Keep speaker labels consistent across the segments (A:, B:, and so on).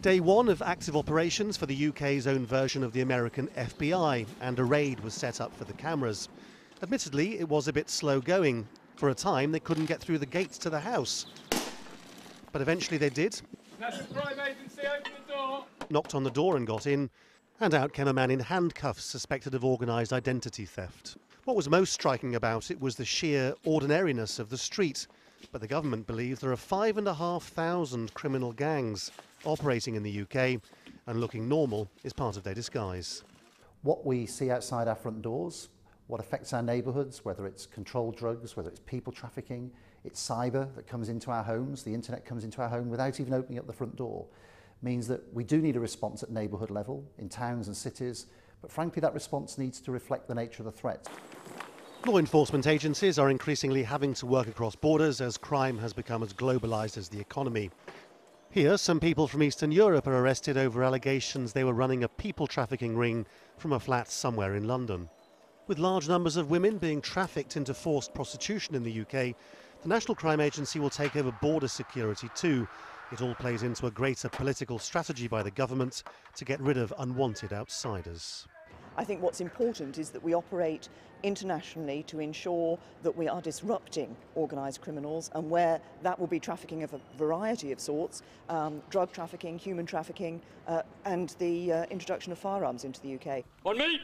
A: Day one of active operations for the UK's own version of the American FBI, and a raid was set up for the cameras. Admittedly, it was a bit slow going. For a time, they couldn't get through the gates to the house. But eventually they did,
B: National Crime Agency, open the door.
A: knocked on the door and got in, and out came a man in handcuffs suspected of organised identity theft. What was most striking about it was the sheer ordinariness of the street. But the government believes there are five and a half thousand criminal gangs operating in the UK, and looking normal is part of their disguise.
C: what we see outside our front doors, what affects our neighbourhoods, whether it's controlled drugs, whether it's people trafficking, it's cyber that comes into our homes, the internet comes into our home without even opening up the front door, means that we do need a response at neighbourhood level in towns and cities, but frankly that response needs to reflect the nature of the threat.
A: Law enforcement agencies are increasingly having to work across borders as crime has become as globalised as the economy. Here, some people from Eastern Europe are arrested over allegations they were running a people trafficking ring from a flat somewhere in London. With large numbers of women being trafficked into forced prostitution in the UK, the National Crime Agency will take over border security too. It all plays into a greater political strategy by the government to get rid of unwanted outsiders.
D: I think what's important is that we operate internationally to ensure that we are disrupting organised criminals and where that will be trafficking of a variety of sorts, um, drug trafficking, human trafficking uh, and the uh, introduction of firearms into the UK.
B: On me.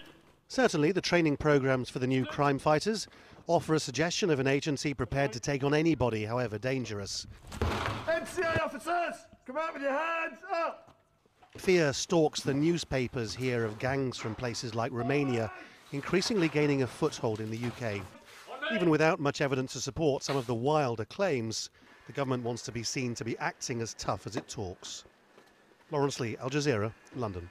A: Certainly, the training programs for the new crime fighters offer a suggestion of an agency prepared to take on anybody, however dangerous.
E: NCA officers, come out with your hands up.
A: Fear stalks the newspapers here of gangs from places like Romania, increasingly gaining a foothold in the UK. Even without much evidence to support some of the wilder claims, the government wants to be seen to be acting as tough as it talks. Lawrence Lee, Al Jazeera, London.